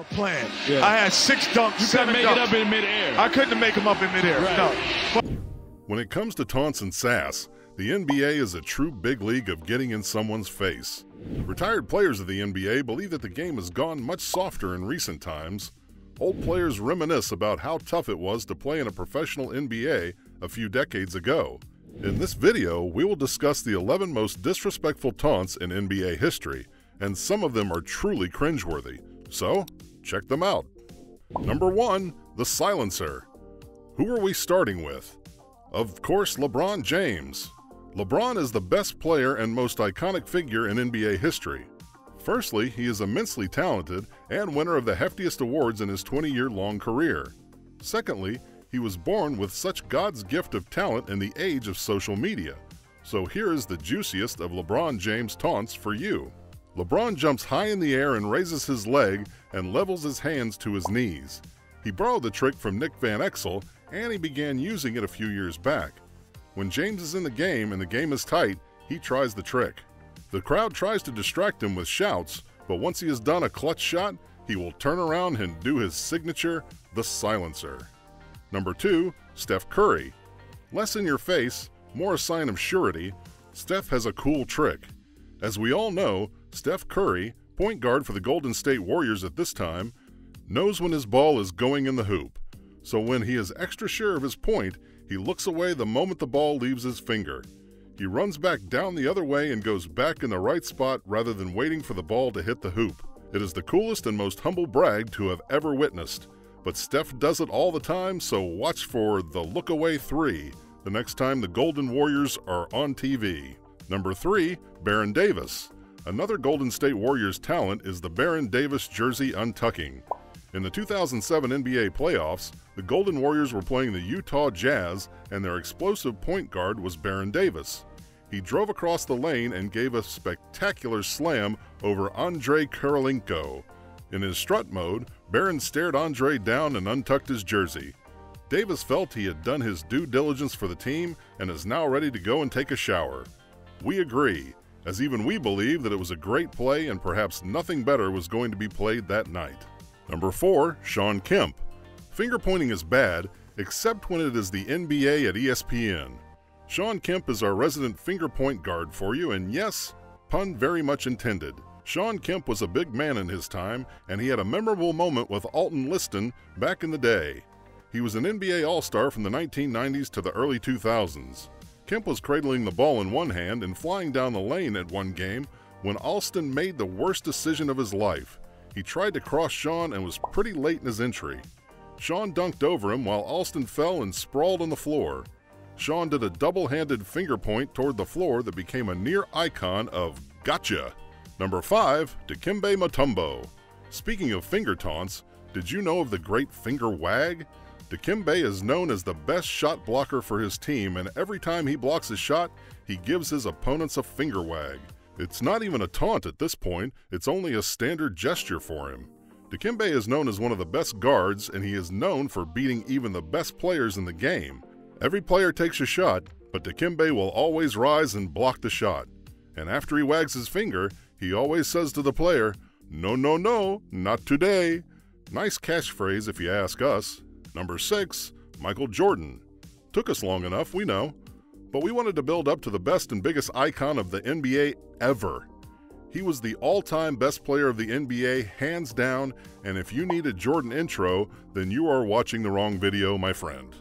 a plan. Yeah. I had six dunks, you seven make dunks. it up in midair. I couldn't make them up in midair. Right. No. When it comes to taunts and sass, the NBA is a true big league of getting in someone's face. Retired players of the NBA believe that the game has gone much softer in recent times. Old players reminisce about how tough it was to play in a professional NBA a few decades ago. In this video, we will discuss the 11 most disrespectful taunts in NBA history, and some of them are truly cringeworthy. So, check them out. Number 1. The Silencer. Who are we starting with? Of course, LeBron James. LeBron is the best player and most iconic figure in NBA history. Firstly, he is immensely talented and winner of the heftiest awards in his 20 year long career. Secondly, he was born with such God's gift of talent in the age of social media. So here is the juiciest of LeBron James taunts for you. LeBron jumps high in the air and raises his leg and levels his hands to his knees. He borrowed the trick from Nick Van Exel and he began using it a few years back. When James is in the game and the game is tight, he tries the trick. The crowd tries to distract him with shouts, but once he has done a clutch shot, he will turn around and do his signature, the silencer. Number 2. Steph Curry. Less in your face, more a sign of surety, Steph has a cool trick. As we all know, Steph Curry, point guard for the Golden State Warriors at this time, knows when his ball is going in the hoop. So when he is extra sure of his point, he looks away the moment the ball leaves his finger. He runs back down the other way and goes back in the right spot rather than waiting for the ball to hit the hoop. It is the coolest and most humble brag to have ever witnessed. But Steph does it all the time, so watch for the Look Away 3 the next time the Golden Warriors are on TV. Number 3, Baron Davis. Another Golden State Warriors talent is the Baron Davis jersey untucking. In the 2007 NBA playoffs, the Golden Warriors were playing the Utah Jazz, and their explosive point guard was Baron Davis. He drove across the lane and gave a spectacular slam over Andrei Kirilenko. In his strut mode, Baron stared Andre down and untucked his jersey. Davis felt he had done his due diligence for the team and is now ready to go and take a shower. We agree, as even we believe that it was a great play and perhaps nothing better was going to be played that night. Number 4. Shawn Kemp. Finger pointing is bad, except when it is the NBA at ESPN. Shawn Kemp is our resident finger point guard for you, and yes, pun very much intended. Shawn Kemp was a big man in his time, and he had a memorable moment with Alton Lister back in the day. He was an NBA All Star from the 1990s to the early 2000s. Kemp was cradling the ball in one hand and flying down the lane at one game when Alston made the worst decision of his life. He tried to cross Shawn and was pretty late in his entry. Shawn dunked over him while Alston fell and sprawled on the floor. Shawn did a double handed finger point toward the floor that became a near icon of gotcha. Number 5. Dikembe Mutombo. Speaking of finger taunts, did you know of the great finger wag? Dikembe is known as the best shot blocker for his team, and every time he blocks a shot, he gives his opponents a finger wag. It's not even a taunt at this point, it's only a standard gesture for him. Dikembe is known as one of the best guards, and he is known for beating even the best players in the game. Every player takes a shot, but Dikembe will always rise and block the shot. And after he wags his finger, he always says to the player, No, no, no, not today. Nice catchphrase if you ask us. Number 6, Michael Jordan. Took us long enough, we know, but we wanted to build up to the best and biggest icon of the NBA ever. He was the all time best player of the NBA, hands down, and if you need a Jordan intro, then you are watching the wrong video, my friend.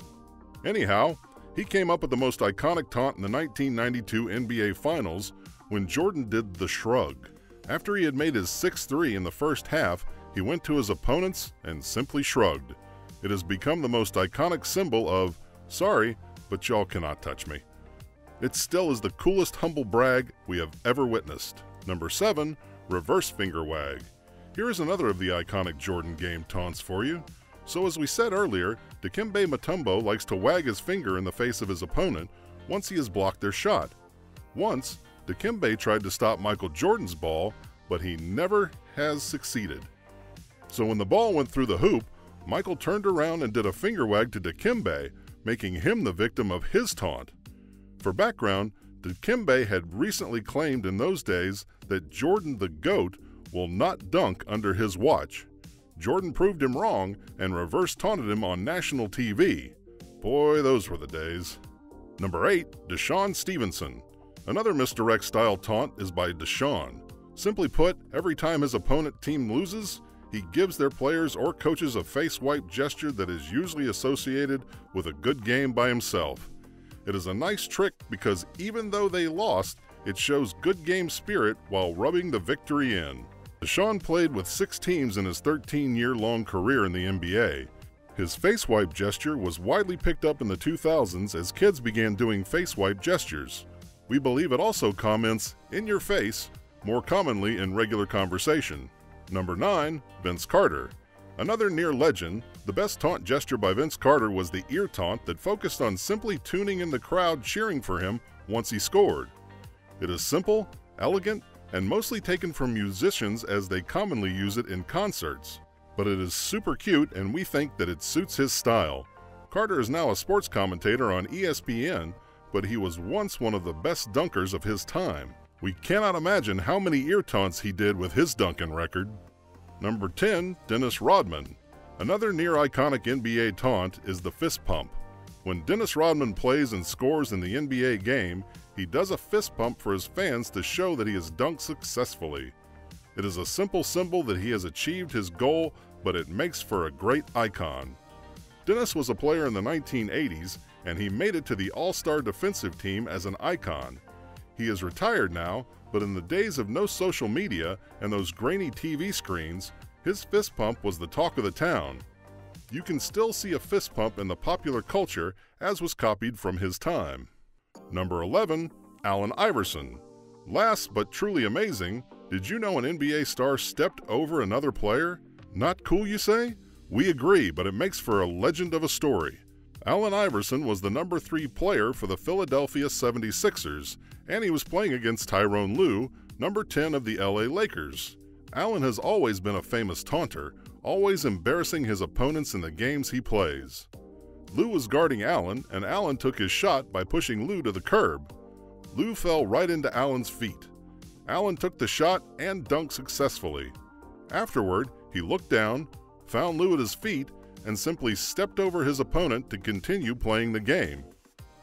Anyhow, he came up with the most iconic taunt in the 1992 NBA Finals when Jordan did the shrug. After he had made his 6 3 in the first half, he went to his opponents and simply shrugged. It has become the most iconic symbol of, sorry, but y'all cannot touch me. It still is the coolest humble brag we have ever witnessed. Number 7, Reverse Finger Wag. Here is another of the iconic Jordan game taunts for you. So as we said earlier, Dikembe Mutombo likes to wag his finger in the face of his opponent once he has blocked their shot. Once, Dikembe tried to stop Michael Jordan's ball, but he never has succeeded. So when the ball went through the hoop, Michael turned around and did a finger wag to Dikembe, making him the victim of his taunt. For background, Dikembe had recently claimed in those days that Jordan the GOAT will not dunk under his watch. Jordan proved him wrong and reverse taunted him on national TV. Boy, those were the days. Number 8. DeShawn Stevenson. Another misdirect style taunt is by DeShawn. Simply put, every time his opponent team loses, he gives their players or coaches a face wipe gesture that is usually associated with a good game by himself. It is a nice trick because even though they lost, it shows good game spirit while rubbing the victory in. DeShawn played with six teams in his 13 year long career in the NBA. His face wipe gesture was widely picked up in the 2000s as kids began doing face wipe gestures. We believe it also comments in your face more commonly in regular conversation. Number 9. Vince Carter. Another near legend, the best taunt gesture by Vince Carter was the ear taunt that focused on simply tuning in the crowd cheering for him once he scored. It is simple, elegant, and mostly taken from musicians as they commonly use it in concerts. But it is super cute and we think that it suits his style. Carter is now a sports commentator on ESPN, but he was once one of the best dunkers of his time. We cannot imagine how many ear taunts he did with his dunking record. Number 10, Dennis Rodman. Another near iconic NBA taunt is the fist pump. When Dennis Rodman plays and scores in the NBA game, he does a fist pump for his fans to show that he has dunked successfully. It is a simple symbol that he has achieved his goal, but it makes for a great icon. Dennis was a player in the 1980s, and he made it to the All Star defensive team as an icon. He is retired now, but in the days of no social media and those grainy TV screens, his fist pump was the talk of the town. You can still see a fist pump in the popular culture as was copied from his time. Number 11, Allen Iverson. Last but truly amazing, did you know an NBA star stepped over another player? Not cool, you say? We agree, but it makes for a legend of a story. Allen Iverson was the number three player for the Philadelphia 76ers, and he was playing against Tyrone Lue, number 10 of the LA Lakers. Allen has always been a famous taunter, always embarrassing his opponents in the games he plays. Lue was guarding Allen, and Allen took his shot by pushing Lue to the curb. Lue fell right into Allen's feet. Allen took the shot and dunked successfully. Afterward, he looked down, found Lue at his feet, and simply stepped over his opponent to continue playing the game.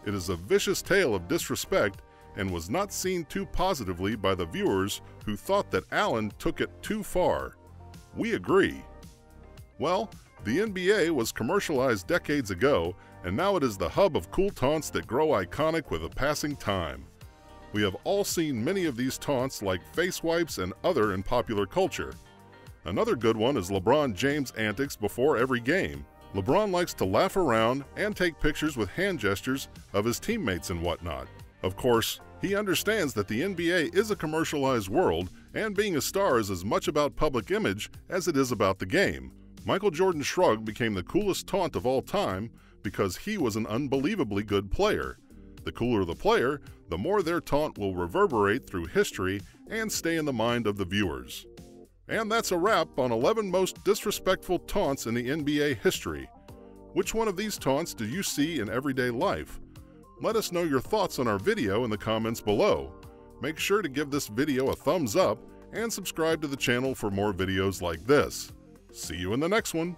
It is a vicious tale of disrespect and was not seen too positively by the viewers who thought that Allen took it too far. We agree. Well, the NBA was commercialized decades ago, and now it is the hub of cool taunts that grow iconic with a passing time. We have all seen many of these taunts like face wipes and other in popular culture. Another good one is LeBron James' antics before every game. LeBron likes to laugh around and take pictures with hand gestures of his teammates and whatnot. Of course, he understands that the NBA is a commercialized world, and being a star is as much about public image as it is about the game. Michael Jordan's shrug became the coolest taunt of all time because he was an unbelievably good player. The cooler the player, the more their taunt will reverberate through history and stay in the mind of the viewers. And that's a wrap on 11 most disrespectful taunts in the NBA history. Which one of these taunts do you see in everyday life? Let us know your thoughts on our video in the comments below. Make sure to give this video a thumbs up and subscribe to the channel for more videos like this. See you in the next one.